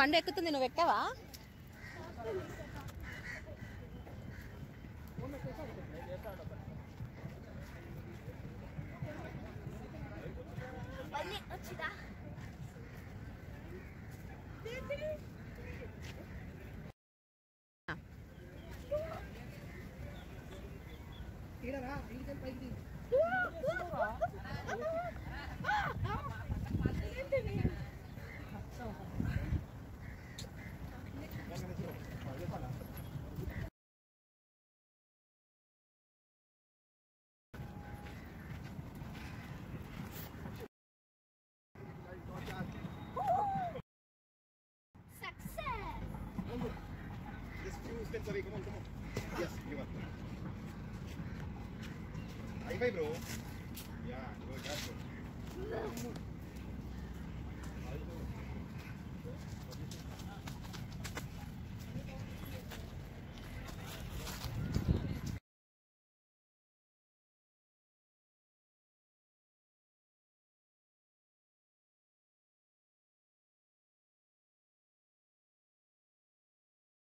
పండు ఎక్కుతుంది నువ్వు ఎక్కావా మళ్ళీ వచ్చిదా Steps away. Come on, come on. Yes, give up. High five, bro. Yeah, good. That's good.